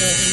Sí.